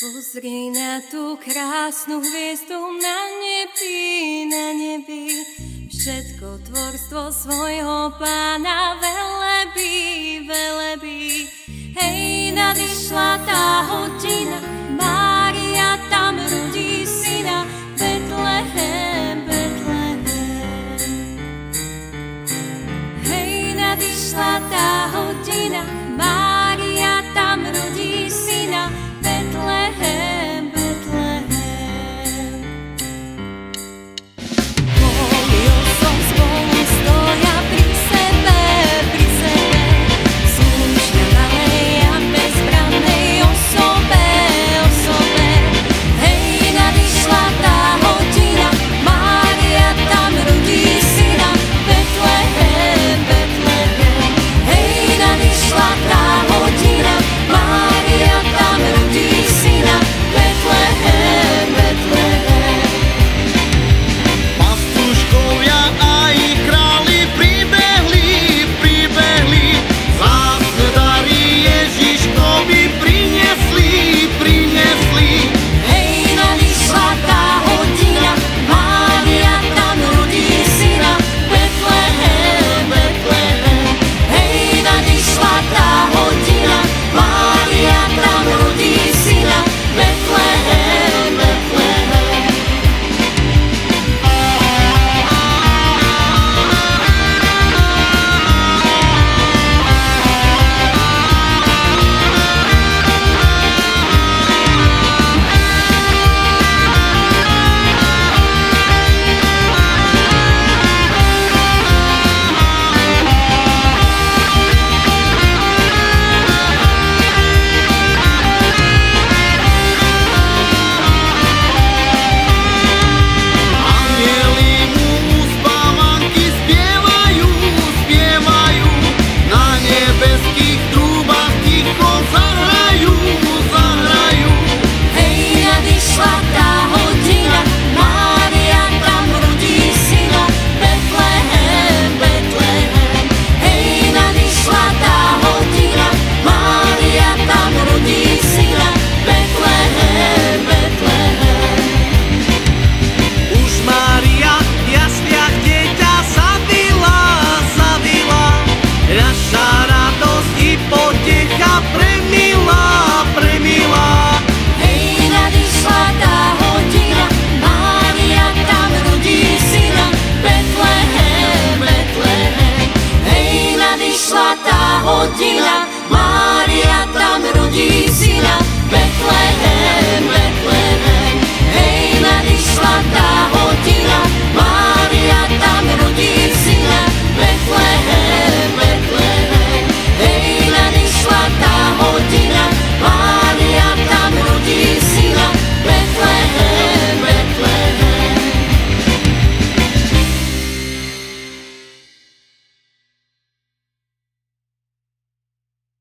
Pozri na tú krásnu hviezdu na nebi, na nebi. Všetko tvorstvo svojho pána velebí, velebí. Hej, nadišla tá hodina, Mária tam rodí syna, Betlehem, Betlehem. Hej, nadišla tá